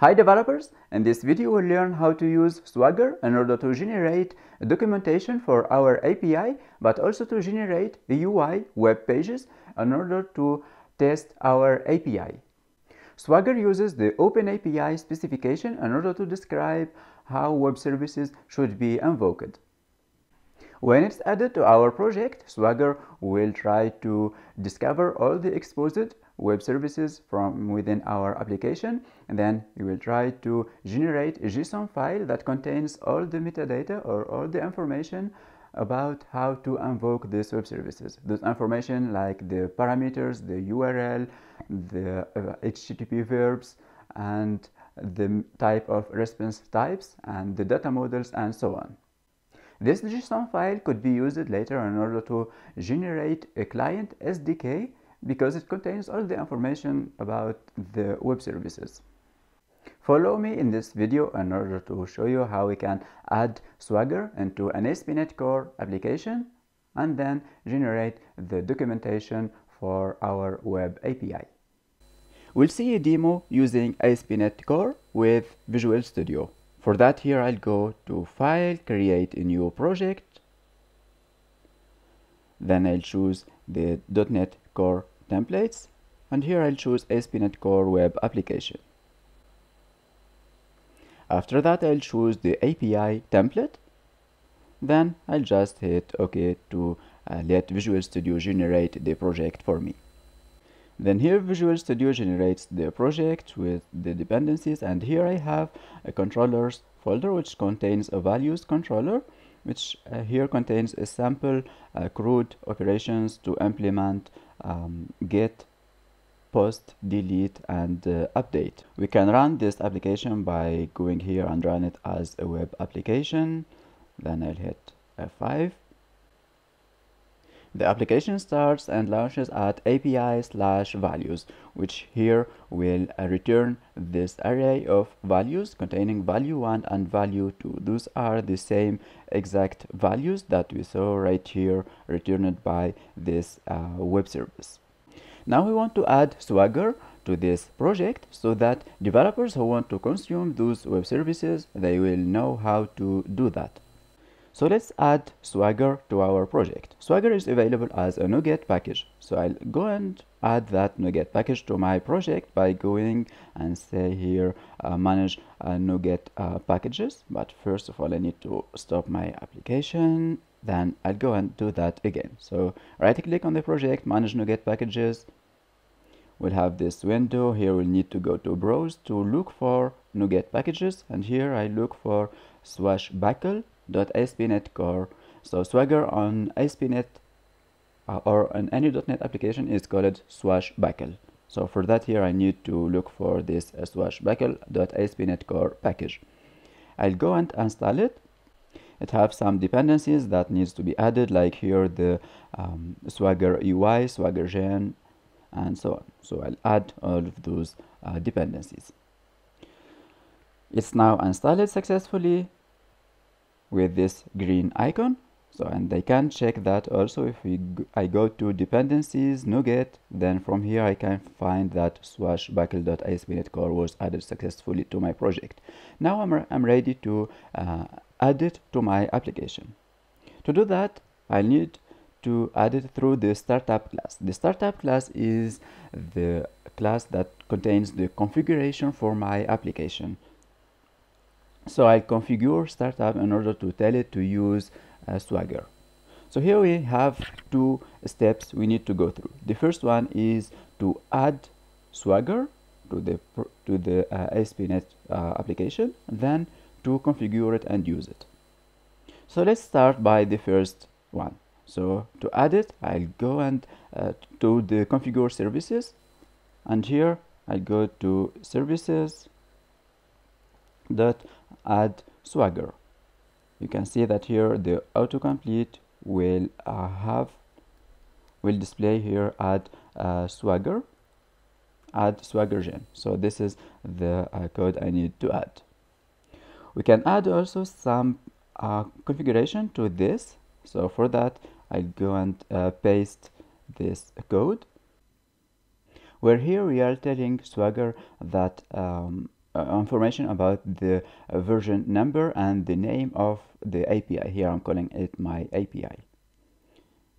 Hi developers! In this video we'll learn how to use Swagger in order to generate documentation for our API but also to generate UI web pages in order to test our API. Swagger uses the OpenAPI specification in order to describe how web services should be invoked. When it's added to our project, Swagger will try to discover all the exposed web services from within our application and then you will try to generate a JSON file that contains all the metadata or all the information about how to invoke these web services. Those information like the parameters, the URL, the uh, HTTP verbs and the type of response types and the data models and so on. This JSON file could be used later in order to generate a client SDK because it contains all the information about the web services. Follow me in this video in order to show you how we can add Swagger into an ASP.NET Core application and then generate the documentation for our web API. We'll see a demo using ASP.NET Core with Visual Studio. For that here I'll go to File, Create a new project. Then I'll choose the .NET Core templates and here I'll choose ASP.NET Core Web Application. After that I'll choose the API template then I'll just hit OK to uh, let Visual Studio generate the project for me. Then here Visual Studio generates the project with the dependencies and here I have a controllers folder which contains a values controller which uh, here contains a sample uh, CRUD operations to implement um, get post delete and uh, update. We can run this application by going here and run it as a web application. Then I'll hit F5 the application starts and launches at API slash values, which here will uh, return this array of values containing value 1 and value 2. Those are the same exact values that we saw right here returned by this uh, web service. Now we want to add Swagger to this project so that developers who want to consume those web services, they will know how to do that. So let's add Swagger to our project. Swagger is available as a NuGet package. So I'll go and add that NuGet package to my project by going and say here uh, manage uh, NuGet uh, packages. But first of all, I need to stop my application. Then I'll go and do that again. So right click on the project, manage NuGet packages. We'll have this window. Here we'll need to go to browse to look for NuGet packages. And here I look for swashbuckle ASP.NET Core. So Swagger on ASP.NET uh, or on any .NET application is called Swashbuckle. So for that here I need to look for this uh, swashbuckle.asp.NET Core package. I'll go and install it. It has some dependencies that needs to be added like here the um, Swagger UI, Swagger Gen and so on. So I'll add all of those uh, dependencies. It's now installed successfully with this green icon. So and I can check that also if we I go to dependencies NuGet then from here I can find that swashbuckle.asp.NET Core was added successfully to my project. Now I'm, I'm ready to uh, add it to my application. To do that I need to add it through the startup class. The startup class is the class that contains the configuration for my application so I configure startup in order to tell it to use uh, Swagger. So here we have two steps we need to go through. The first one is to add Swagger to the to the uh, ASP.NET uh, application, then to configure it and use it. So let's start by the first one. So to add it, I'll go and uh, to the configure services, and here I go to services dot add swagger. You can see that here the autocomplete will uh, have will display here add uh, swagger add swagger gen. So this is the uh, code I need to add. We can add also some uh, configuration to this. So for that I'll go and uh, paste this code. Where here we are telling swagger that um, information about the uh, version number and the name of the API. Here I'm calling it my API.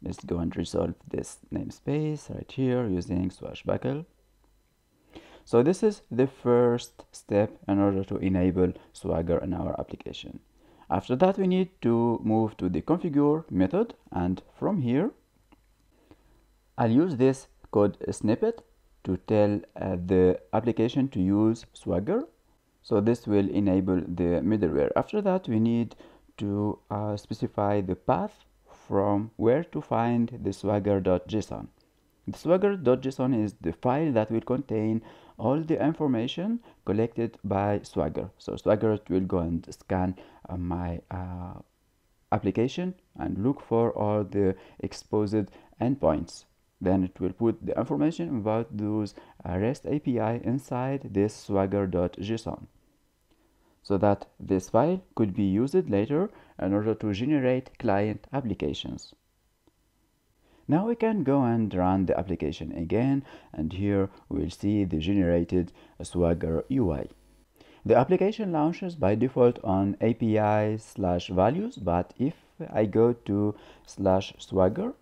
Let's go and resolve this namespace right here using swashbuckle. So this is the first step in order to enable Swagger in our application. After that, we need to move to the configure method. And from here, I'll use this code snippet to tell uh, the application to use Swagger. So this will enable the middleware. After that, we need to uh, specify the path from where to find the swagger.json. The swagger.json is the file that will contain all the information collected by Swagger. So Swagger will go and scan uh, my uh, application and look for all the exposed endpoints. Then it will put the information about those REST API inside this swagger.json so that this file could be used later in order to generate client applications. Now we can go and run the application again and here we'll see the generated Swagger UI. The application launches by default on API slash values but if I go to slash Swagger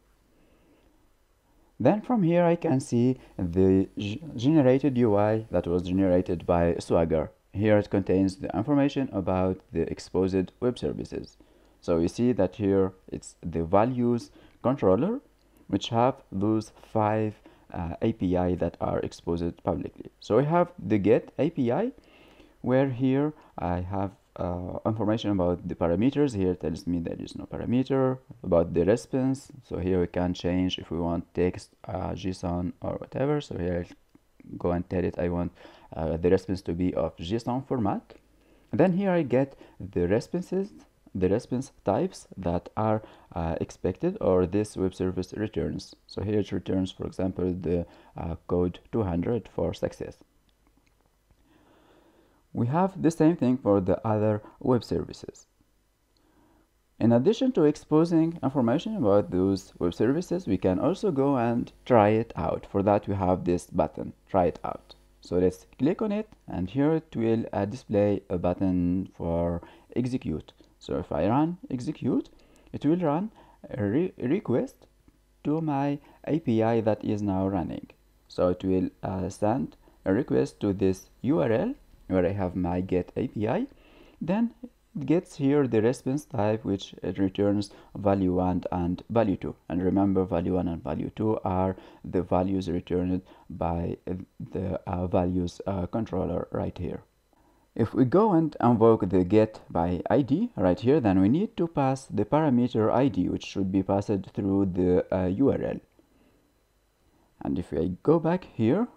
then from here I can see the generated UI that was generated by Swagger. Here it contains the information about the exposed web services. So you see that here it's the values controller which have those five uh, API that are exposed publicly. So we have the get API where here I have uh, information about the parameters here tells me there is no parameter about the response so here we can change if we want text uh, json or whatever so here I'll go and tell it i want uh, the response to be of json format and then here i get the responses the response types that are uh, expected or this web service returns. So here it returns, for example, the uh, code 200 for success. We have the same thing for the other web services. In addition to exposing information about those web services, we can also go and try it out. For that, we have this button, try it out. So let's click on it and here it will uh, display a button for execute. So if I run execute, it will run a re request to my API that is now running. So it will uh, send a request to this URL where I have my get API. Then it gets here the response type which returns value 1 and value 2 and remember value 1 and value 2 are the values returned by the uh, values uh, controller right here if we go and invoke the get by id right here, then we need to pass the parameter id, which should be passed through the uh, URL. And if I go back here,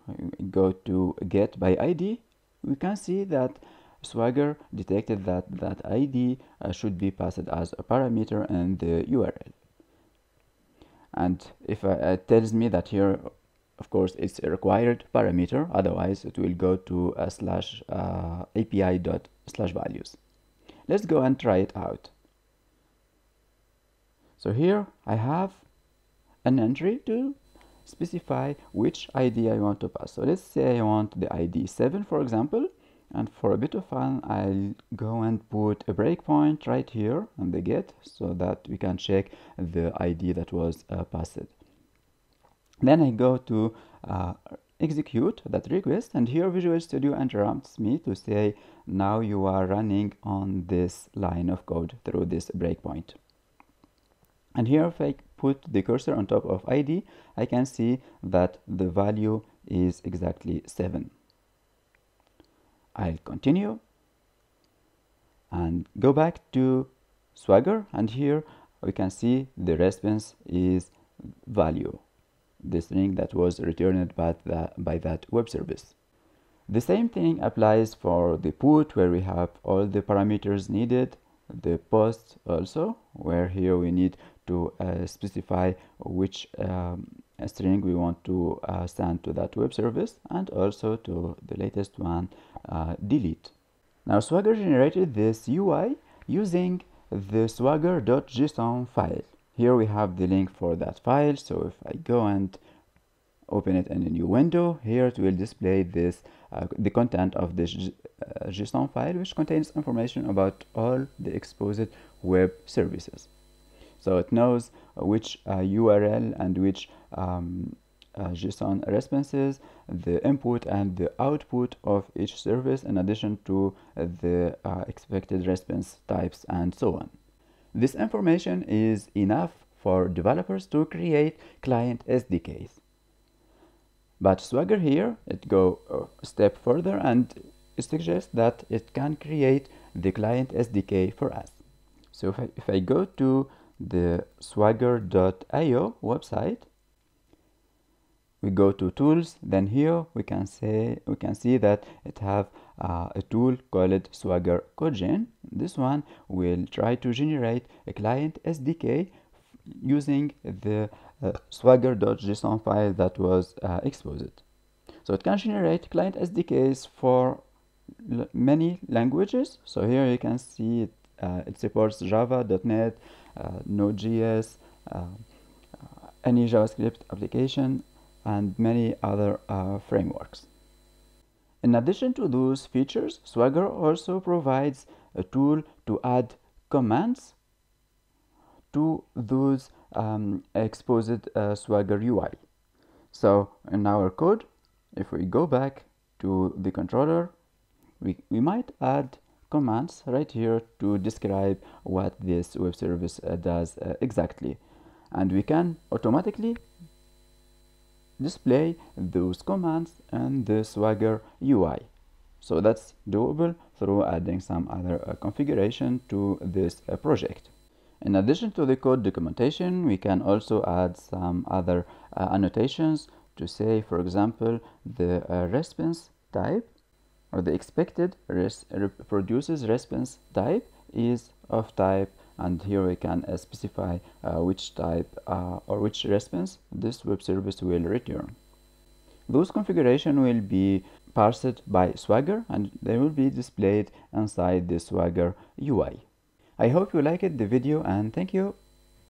go to get by id, we can see that Swagger detected that that ID uh, should be passed as a parameter in the URL. And if uh, it tells me that here of course it's a required parameter otherwise it will go to a slash uh, api dot slash values let's go and try it out so here I have an entry to specify which ID I want to pass so let's say I want the ID 7 for example and for a bit of fun I'll go and put a breakpoint right here on the get so that we can check the ID that was uh, passed then I go to uh, execute that request and here Visual Studio interrupts me to say now you are running on this line of code through this breakpoint. And here if I put the cursor on top of ID, I can see that the value is exactly 7. I'll continue and go back to Swagger and here we can see the response is value the string that was returned by, the, by that web service. The same thing applies for the put where we have all the parameters needed, the post also where here we need to uh, specify which um, string we want to uh, send to that web service and also to the latest one uh, delete. Now Swagger generated this UI using the swagger.json file here we have the link for that file so if I go and open it in a new window here it will display this uh, the content of this uh, JSON file which contains information about all the exposed web services so it knows which URL uh, and which um, uh, JSON responses, the input and the output of each service in addition to the uh, expected response types and so on. This information is enough for developers to create client SDKs. But Swagger here, it go a step further and suggests that it can create the client SDK for us. So if I, if I go to the swagger.io website, we go to tools then here we can say we can see that it have uh, a tool called swagger CodeGen this one will try to generate a client sdk using the uh, swagger.json file that was uh, exposed. So it can generate client sdks for many languages. So here you can see it, uh, it supports java net uh, node.js uh, any javascript application and many other uh, frameworks. In addition to those features, Swagger also provides a tool to add commands to those um, exposed uh, Swagger UI. So in our code, if we go back to the controller, we, we might add commands right here to describe what this web service uh, does uh, exactly. And we can automatically display those commands in the Swagger UI. So that's doable through adding some other uh, configuration to this uh, project. In addition to the code documentation, we can also add some other uh, annotations to say, for example, the uh, response type or the expected res produces response type is of type and here we can uh, specify uh, which type uh, or which response this web service will return. Those configuration will be parsed by Swagger and they will be displayed inside the Swagger UI. I hope you liked the video and thank you